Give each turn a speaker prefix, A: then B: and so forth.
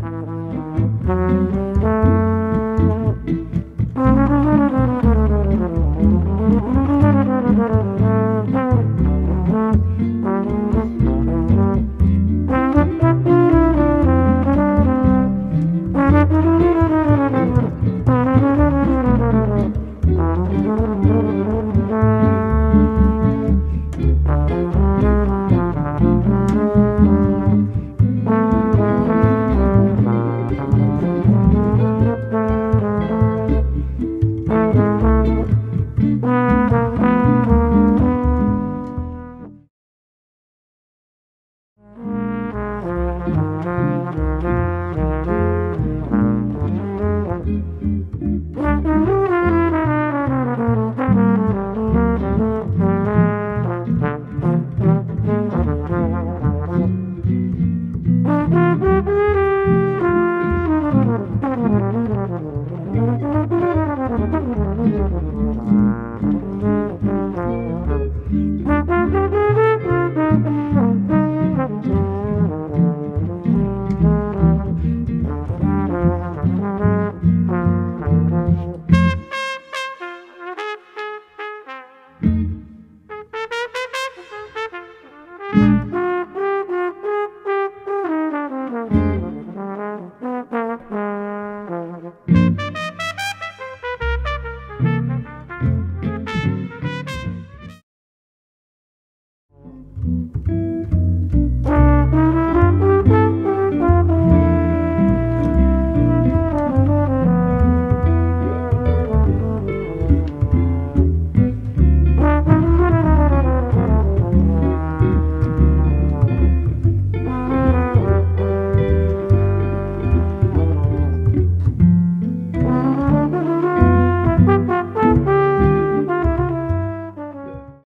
A: Thank you.
B: Bye. thank you